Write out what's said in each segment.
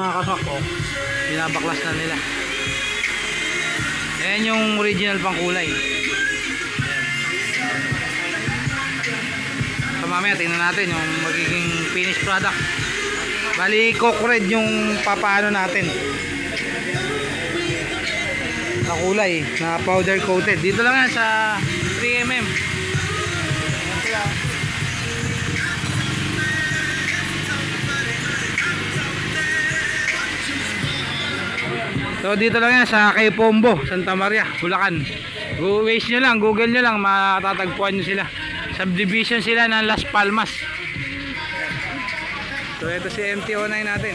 mga kaswak ko binabaklas na nila. Ayan yung original pang kulay. Ayan. So mamaya tingnan natin yung magiging finished product. Bali coke red yung papaano natin. Na kulay na powder coated. Dito lang yan sa 3mm So dito lang yan sa kay Santa Maria, Bulacan. Go waste nyo lang, google nyo lang, matatagpuan nyo sila. Subdivision sila ng Las Palmas. So ito si MT-09 natin.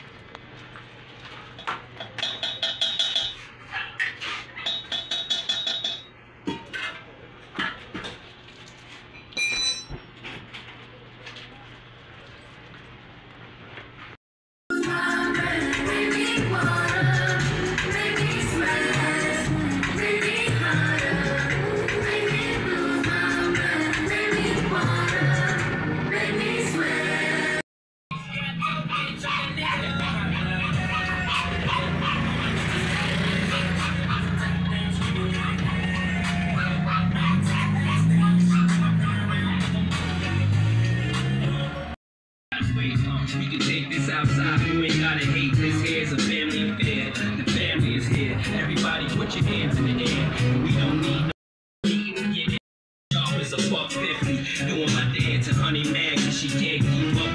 Kabaklas. You can take this outside, you ain't gotta hate this. Here's a family affair. The family is here. Everybody put your hands in the air. We don't need no your Sharp as a buck fifty. Doing my dance and honey cause she can't keep up